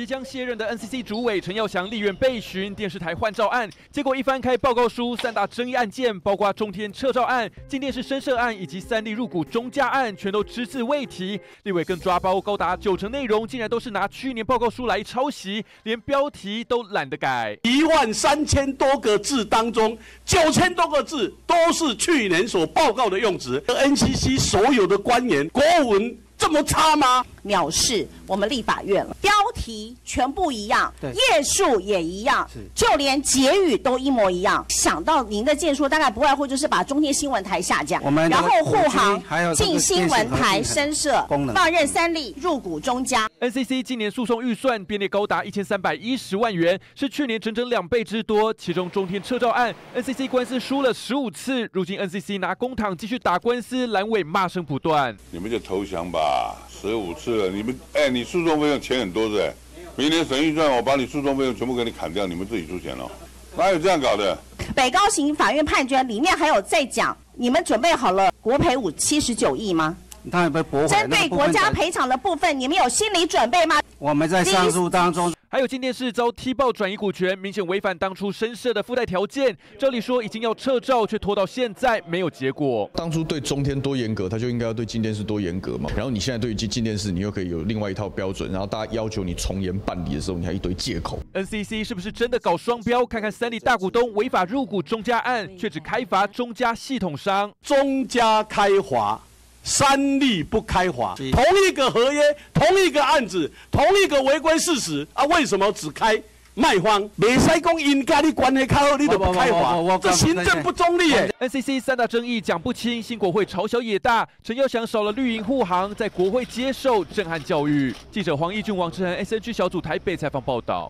即将卸任的 NCC 主委陈耀祥立院备询电视台换照案，结果一翻开报告书，三大争议案件，包括中天撤照案、进电视深设案以及三立入股中价案，全都只字未提。立委更抓包，高达九成内容竟然都是拿去年报告书来抄袭，连标题都懒得改。一万三千多个字当中，九千多个字都是去年所报告的用词。NCC 所有的官员国文。这么差吗？藐视我们立法院了。标题全部一样，页数也一样，就连结语都一模一样。想到您的建树，大概不外乎就是把中天新闻台下架，我们，然后护航进新闻台深设，放任三立入股中家。NCC 今年诉讼预算编列高达一千三百一十万元，是去年整整两倍之多。其中中天撤照案，NCC 官司输了十五次，如今 NCC 拿公帑继续打官司，蓝尾骂声不断。你们就投降吧。十五次了，你们哎，你诉讼费用钱很多是？明年审预算，我把你诉讼费用全部给你砍掉，你们自己出钱了。哪有这样搞的？北高行法院判决里面还有在讲，你们准备好了国赔五七十九亿吗？他也被驳回。针对国家赔偿的部分，你们有心理准备吗？我们在上诉当中。还有今天是遭踢爆转移股权，明显违反当初申设的附带条件。这里说已经要撤照，却拖到现在没有结果。当初对中天多严格，他就应该要对进电视多严格嘛。然后你现在对于进进电视，你又可以有另外一套标准。然后大家要求你从严办理的时候，你还一堆借口。NCC 是不是真的搞双标？看看三立大股东违法入股中家案，却只开罚中家系统商，中家开罚。三立不开罚，同一个合约，同一个案子，同一个违规事实啊，为什么只开卖方？美西公应该你关系开好，你都不开罚，这行政不中立。NCC 三大争议讲不清，新国会嘲小也大，陈耀祥少了绿营护航，在国会接受震撼教育。记者黄义俊、王志恒 SNG 小组台北采访报道。